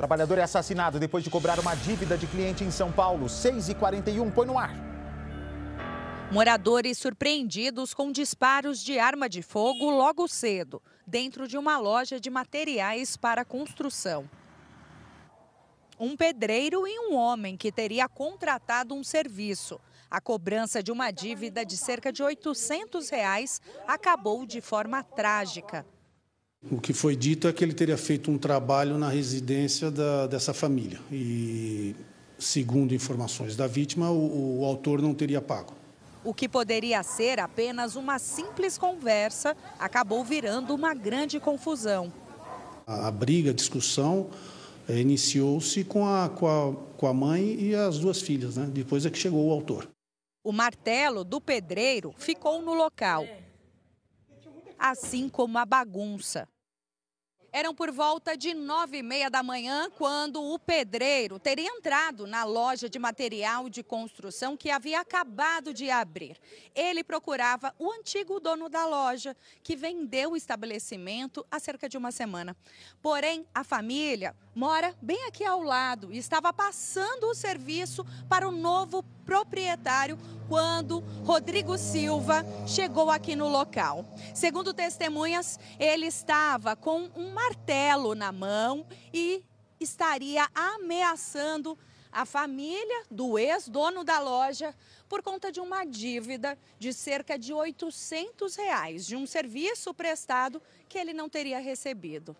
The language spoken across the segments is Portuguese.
Trabalhador é assassinado depois de cobrar uma dívida de cliente em São Paulo. 6h41, põe no ar. Moradores surpreendidos com disparos de arma de fogo logo cedo, dentro de uma loja de materiais para construção. Um pedreiro e um homem que teria contratado um serviço. A cobrança de uma dívida de cerca de 800 reais acabou de forma trágica. O que foi dito é que ele teria feito um trabalho na residência da, dessa família. E, segundo informações da vítima, o, o autor não teria pago. O que poderia ser apenas uma simples conversa acabou virando uma grande confusão. A, a briga, a discussão é, iniciou-se com a, com, a, com a mãe e as duas filhas, né? depois é que chegou o autor. O martelo do pedreiro ficou no local assim como a bagunça. Eram por volta de nove e meia da manhã quando o pedreiro teria entrado na loja de material de construção que havia acabado de abrir. Ele procurava o antigo dono da loja, que vendeu o estabelecimento há cerca de uma semana. Porém, a família mora bem aqui ao lado e estava passando o serviço para o novo proprietário quando Rodrigo Silva chegou aqui no local. Segundo testemunhas, ele estava com um martelo na mão e estaria ameaçando a família do ex-dono da loja por conta de uma dívida de cerca de 800 reais de um serviço prestado que ele não teria recebido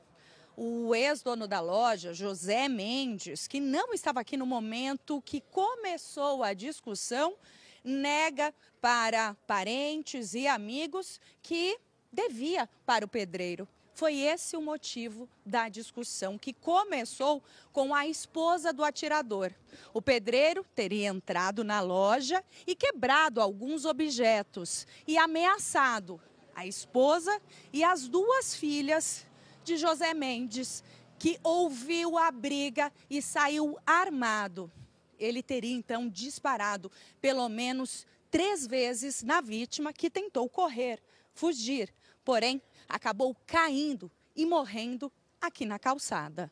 o ex-dono da loja, José Mendes, que não estava aqui no momento que começou a discussão, nega para parentes e amigos que devia para o pedreiro. Foi esse o motivo da discussão, que começou com a esposa do atirador. O pedreiro teria entrado na loja e quebrado alguns objetos e ameaçado a esposa e as duas filhas de José Mendes, que ouviu a briga e saiu armado. Ele teria então disparado pelo menos três vezes na vítima que tentou correr, fugir, porém acabou caindo e morrendo aqui na calçada.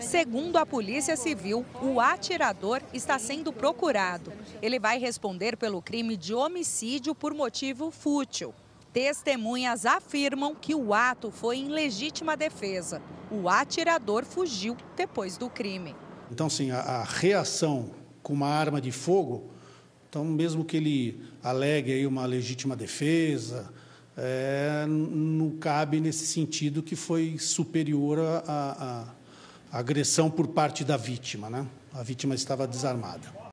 Segundo a Polícia Civil, o atirador está sendo procurado. Ele vai responder pelo crime de homicídio por motivo fútil. Testemunhas afirmam que o ato foi em legítima defesa. O atirador fugiu depois do crime. Então, sim, a, a reação com uma arma de fogo, então, mesmo que ele alegue aí uma legítima defesa, é, não cabe nesse sentido que foi superior à agressão por parte da vítima. Né? A vítima estava desarmada.